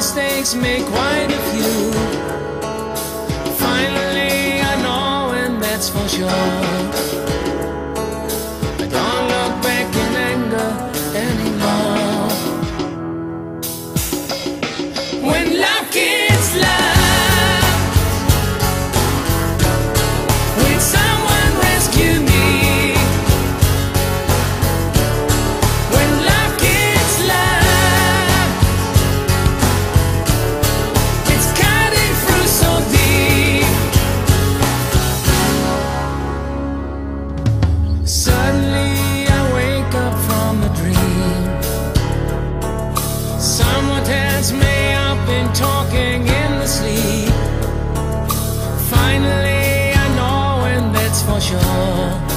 mistakes, make quite a few. Finally, I know, and that's for sure. Tells me I've been talking in the sleep. Finally I know, and that's for sure.